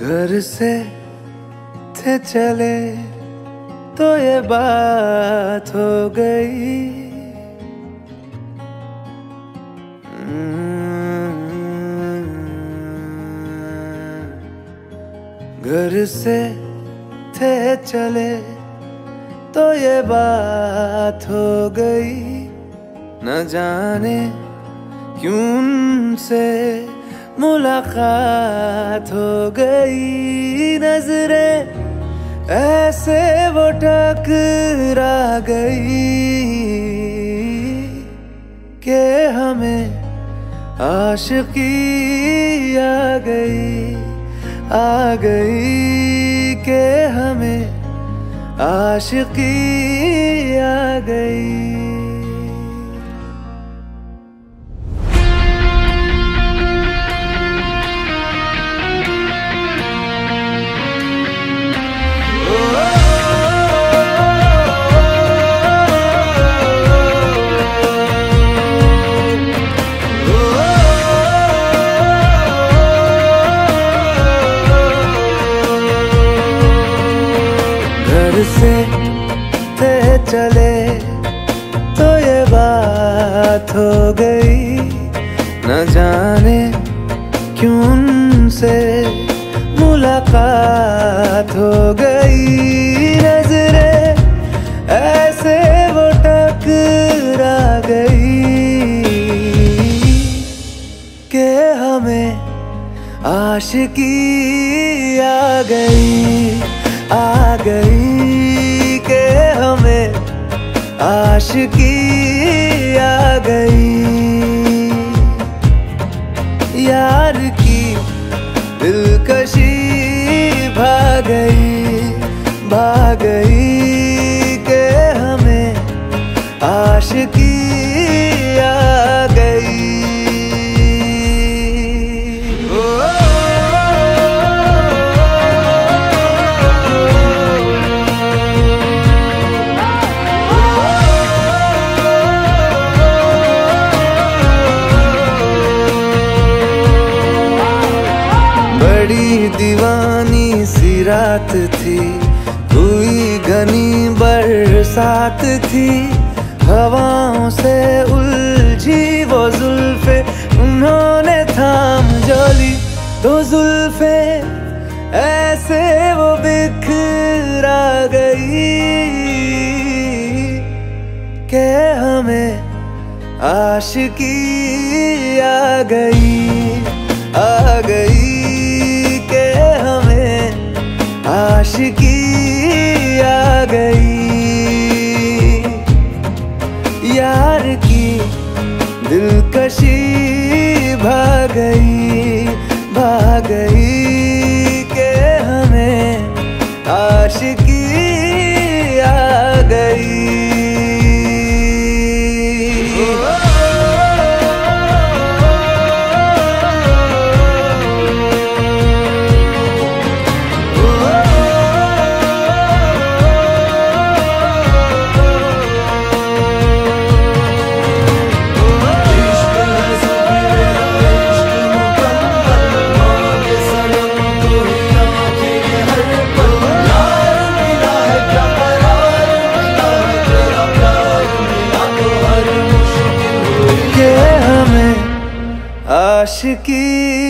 घर से थे चले तो ये बात हो गई। घर से थे चले तो ये बात हो गई। न जाने क्यों से मुलाकात हो गई नज़रें, ऐसे वो टकरा गई के हमें आशिकी आ गई आ गई के हमें आशिकी आ गई। बात हो गई। न जाने क्यों से मुलाकात हो गई। नजरे ऐसे वो टकरा गई के हमें आशिकी आ गई आ गई। आशिकी आ गई। बड़ी दीवानी सी रात थी। हुई घनी बरसात थी। हवाओं से उलझी वो जुल्फे, उन्होंने थाम जोली। दो जुल्फे ऐसे वो बिखरा गई के हमें आशिकी आ गई आ गई। आशिकी आ गई। यार की दिलकशी भाग गई भाग गई के हमें आशिकी के हमें आशिकी आ गई